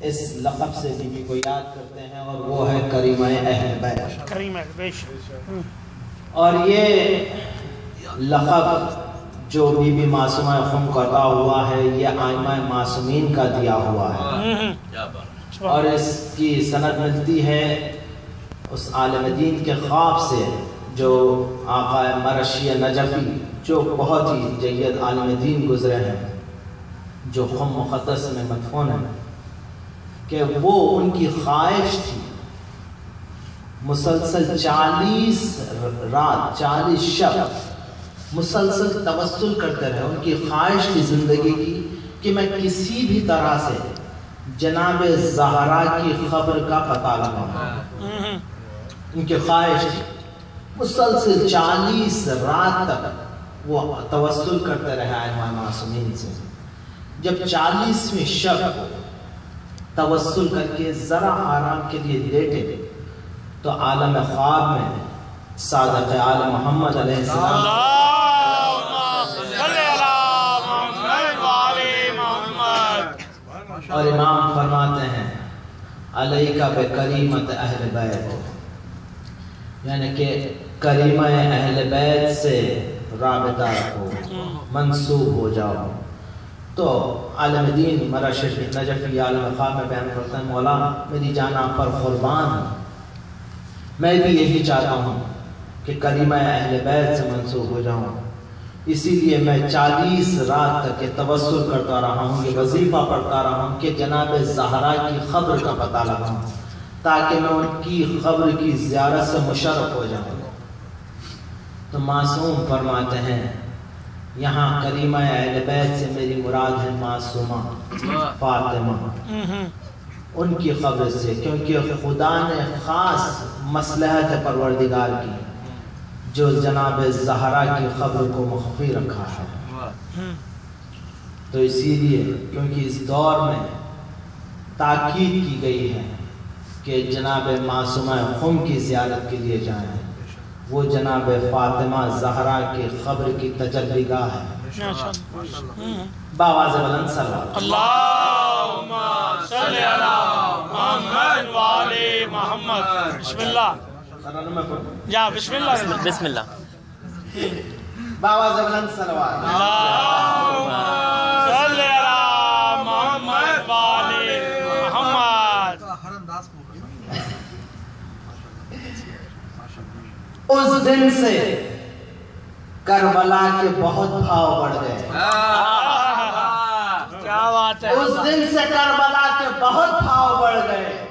اس لقب سے be be کو یاد کرتے ہیں اور وہ ہے کریمہ اہل بیت کریم ہے بیش اور یہ لقب جو بی بی معصومہ خم کو عطا ہوا ہے یہ آئمہ معصومین کا دیا ہوا ہے۔ اور اس کی سند ملتی ہے اس عالم دین کے خواب سے جو آقا مرشی نجفی جو بہت ہی جید عالم دین گزرے ہیں جو خم مقدس میں مدفون ہے کہ وہ ان کی خواہش تھی۔ مسلسل چالیس رات، چالیس شب مسلسل توسل کرتے رہے۔ ان کی خواہش تھی زندگی کی کہ میں کسی بھی طرح سے جناب زہرا کی خبر کا پتہ لگاؤں۔ ان کی خواہش تھی۔ مسلسل چالیس رات تک وہ توسل کرتے رہے آئمہ معصومین سے۔ جب چالیسویں شب توسل کر کے ذرا آرام کے لیے لیٹے تو عالم خواب میں صادق عالم محمد علیہ السلام اور امام فرماتے ہیں علیکہ بے کریمت اہل بیت۔ یعنی کہ کریمہ اہل بیت سے رابطہ رکھو منصوب ہو جاؤ۔ تو عالم دین مرا شریف نجفی عالم خواب میں بیان کرتا ہے، مولا میری جان آپ پر قربان میں بھی یہی چاہتا ہوں کہ کریمہ اہل بیت سے منصوب ہو جاؤں۔ اسی لیے میں چالیس رات تک یہ توسل کرتا رہا ہوں، یہ وظیفہ پڑھتا رہا ہوں کہ جناب زہرا کی خبر کا پتہ لگاؤں، تاکہ میں ان کی خبر کی زیارت سے مشرف ہو جاؤں۔ تو معصوم فرماتے ہیں یہاں کریمہ اہل بیت سے میری مراد ہے معصومہ، فاطمہ۔ ان کی خبر سے، کیونکہ خدا نے خاص مصلحت پروردگار کی، جو جناب زہرا کی خبر کو مخفی رکھا ہے۔ تو اسی لیے، کیونکہ اس دور میں تاکید کی گئی ہے کہ جناب معصومہ خم کی زیارت کے لیے جائیں۔ وہ جناب فاطمہ زہرا کی خبر کی تجلی گاہ ہے۔ باواز بلند صلوات اللہم صلی اللہ محمد وعلی محمد۔ بسم اللہ۔ یا بسم اللہ۔ بسم اللہ۔ باواز بلند صلوات۔ اللہم صلی اللہ محمد وعلی محمد اس دن سے کربلا کے بہت بھاؤ بڑھ گئے۔ کیا بات ہے۔ اس دن سے کربلا کے بہت بھاؤ بڑھ گئے۔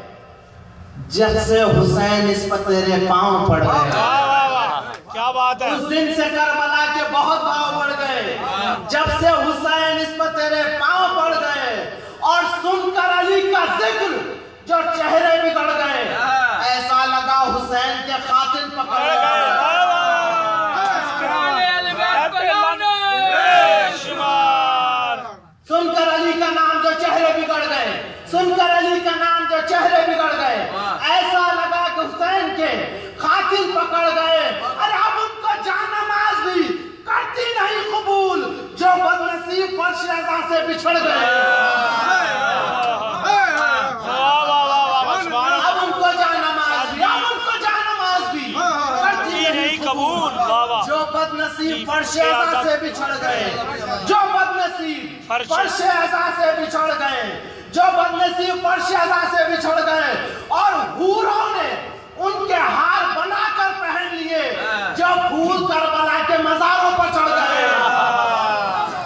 جب سے حسین اس پر تیرے پاؤں پڑ گئے۔ کیا بات ہے۔ اس دن سے کربلا کے بہت بھاؤ بڑھ گئے۔ جب سے حسین اس پر تیرے پاؤں پڑ گئے۔ اور سن کر علی کا ذکر جو چہرے بگڑ گئے۔ ایسا لگا حسین کے قاتل سن کر علی کا نام جو چہرے بگڑ گئے سن کر علی کا نام جو چہرے بگڑ گئے ایسا لگا کہ حسین کے قاتل پکڑ گئے ارے اب ان کو جان نماز بھی کرتی نہیں قبول جو بد نصیب فرش رضا سے بچھڑ گئے نصیب فرش ازا سے بچھڑ گئے۔ جو بد نصیب فرش- ازا سے بچھڑ گئے۔ جو بد نصیب فرش ازا سے بچھڑ گئے۔ اور حوروں نے ان کے ہار بنا کر پہن لیے۔ جو پھول کربلا کے مزاروں پر چڑھ گئے۔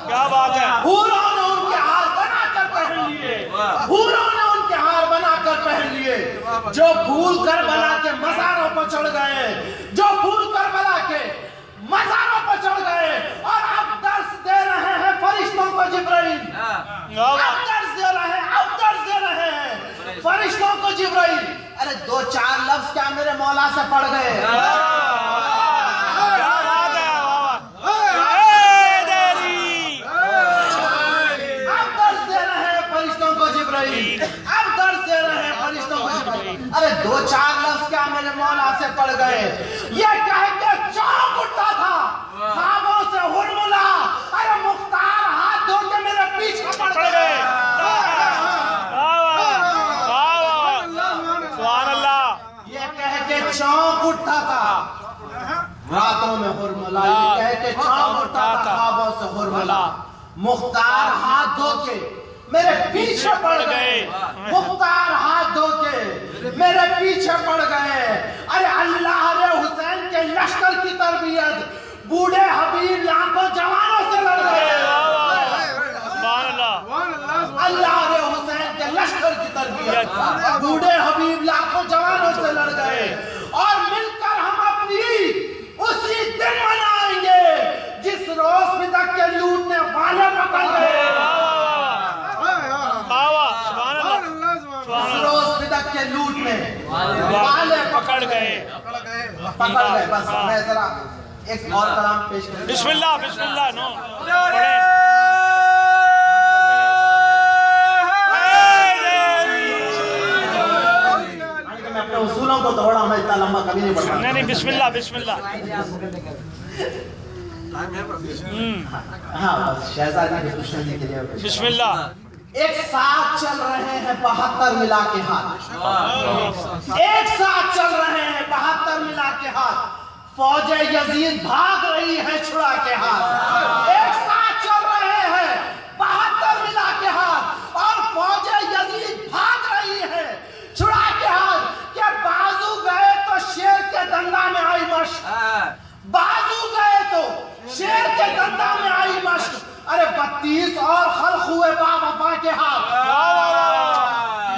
کیا بات ہے؟ حوروں نے ان کے ہار بنا کر پہن لیے۔ حوروں نے ان کے ہار بنا کر پہن لیے۔ جو پھول کربلا کے مزاروں پر چڑھ گئے۔ جو پھول کربلا کے مزاروں پر چڑھ گئے اور اب درس دے رہے ہیں فرشتوں کو جبرائیل رہے درس دے رہے فرشتوں کو جبرائیل۔ ارے دو چار لفظ کیا میرے مولا سے پڑ گئے کیا بات ہے واہ واہ اے دیری اب درس دے رہے ہیں فرشتوں کو جبرائیل اب درس دے رہے ہیں فرشتوں کو جبرائیل ارے دو چار لفظ کیا میرے مولا سے پڑ گئے یہ کہہ کے چونک اٹھتا تھا خوابوں سے ہرملا ارے مختار ہاتھ دھو کے میرے پیچھے پڑ پڑ گئے گئے واہ واہ چونک اٹھتا تھا راتوں میں ہرملا یہ کہہ کے چونک اٹھتا تھا خوابوں سے ہرملا مختار ہاتھ دھو کے میرے پیچھے پڑ گئے۔ مختار ہاتھ دھو کے میرے پیچھے پڑ گئے۔ ارے اللہ ارے حسین کے لشکر کی تربیت۔ بوڑھے حبیب لاکھوں جوانوں سے لڑ گئے۔ اللہ۔ اللہ ارے حسین کے لشکر کی تربیت۔ بوڑھے حبیب لاکھوں جوانوں سے لڑ گئے اور مل کر ہم اپنی اسی دن منائیں گے جس روز میں تک کے لوٹنے والے پکڑ گئے باوا سبحان اللہ اس روز میں تک کے لوٹ میں۔ والے پکڑ گئے۔ پکڑ گئے۔ بس میں ذرا ایک اور کلام پیش کریں بسم اللہ بسم اللہ نو۔ پڑھیں میں اپنے اصولوں کو توڑا میں اتنا لمبا کبھی نہیں پڑھا نہیں نہیں بسم اللہ بسم اللہ۔ ہاں بس شہزادی کی خوشنودی کے لیے۔ بسم اللہ۔ ایک ساتھ چل رہے ہیں بہتر ملا کے ہاتھ۔ ایک ساتھ چل رہے ہیں بہتر ملا کے ہاتھ۔ فوج یزید بھاگ رہی ہے چھڑا کے ہاتھ ایک ساتھ چل رہے ہیں بہتر ملا کے ہاتھ اور فوج یزید بھاگ رہی ہے چھڑا کے ہاتھ کہ بازو گئے تو شیر کے دندا میں آئی مشق بازو گئے تو شیر کے دندا میں آئی مشق تیس اور خلق ہوئے با ابا کے ہاتھ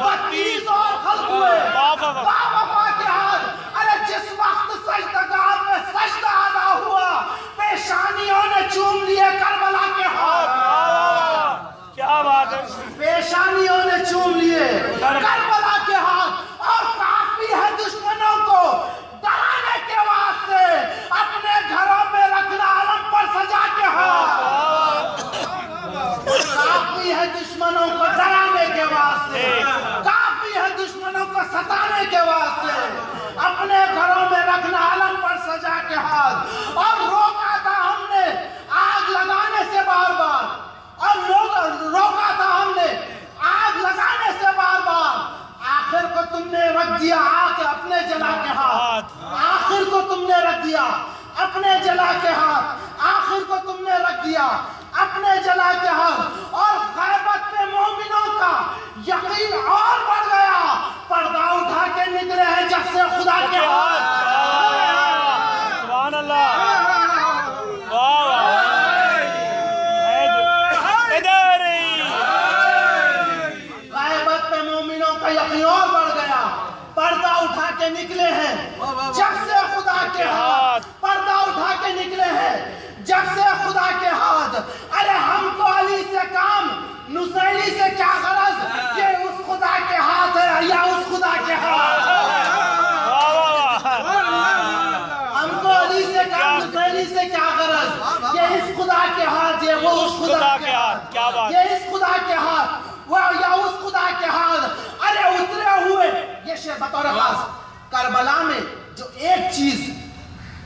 بتیس اور خلق ہوئے واہ واہ واہ۔ با وفا کے ہاتھ ارے جس وقت سجدگار میں سجدہ ادا ہوا پیشانیوں نے چوم لیے کربلا کے ہاتھ کیا بات ہے پیشانیوں نے چوم لیے کربلا کے ہاتھ اور کافی ہے دشمنوں کو ڈرانے کے واسطے اپنے گھروں میں رکھنا علم پر سجا کے ہاتھ کافی ہے دشمنوں کو ڈرانے کے واسطے کافی ہے دشمنوں کو ستانے کے واسطے اپنے گھروں میں رکھنا علم پر سجا کے ہاتھ اور روکا تھا ہم نے آگ لگانے سے بار بار اور روکا تھا ہم نے آگ لگانے سے بار بار آخر کو تم نے رکھ دیا آگ اپنے جلا کے ہاتھ آخر کو تم نے رکھ دیا اپنے جلا کے ہاتھ آخر کو تم نے رکھ دیا اپنے جلا کے ہاتھ اور غیبت پہ مومنوں کا یقین اور بڑھ گیا کے نکلے ہیں جب سے خدا کے ہاتھ سبحان اللہ واہ واہ ہے جو- ادھر ہی غیبت پہ مومنوں کا یقین اور بڑھ گیا پردہ اٹھا کے نکلے ہیں جب سے خدا کے ہاتھ پردہ اٹھا کے نکلے ہیں جب سے خدا کے ہاتھ ارے ہم کو علی سے کام نسیلی سے کیا غرض یہ اس خدا کے ہاتھ ہے یا اس خدا کے ہاتھ واہ واہ واہ ہم کو علی سے کام نسیلی سے کیا غرض یہ اس خدا کے ہاتھ یہ وہ اس خدا کے ہاتھ کیا بات؟ یہ اس خدا کے ہاتھ وہ یا اس خدا کے ہاتھ ارے اترے ہوئے۔ یہ شعر بطور خاص کربلا میں جو ایک چیز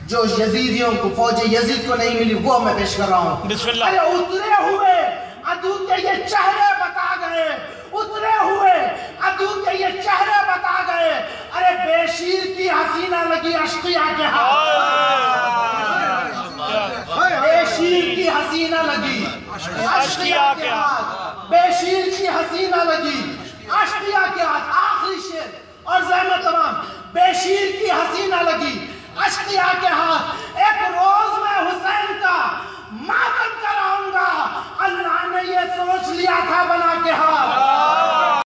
جو یزیدیوں کو فوج یزید کو نہیں ملی وہ میں پیش کر رہا ہوں۔ بسم اللہ۔ ارے اترے ہوئے۔ عدو کے یہ چہرے بتا گئے۔ اترے ہوئے۔ عدو کے یہ چہرے بتا گئے۔ ارے بے شیر کی حسینہ لگی اشقیہ کے ہاتھ۔ بے شیر کی حسینہ لگی۔ اشقیا کے ہاتھ بے شیر کی حسینہ لگی۔ اشقیا کے ہاتھ آخری شیر۔ اور زحمت تمام۔ بے شیر کی حسینہ لگی۔ اشقیا کے ہاتھ۔ ایک روز میں حسین کا ماتم کراؤں گا۔ اللہ نے یہ سوچ لیا تھا بنا کے ہاتھ۔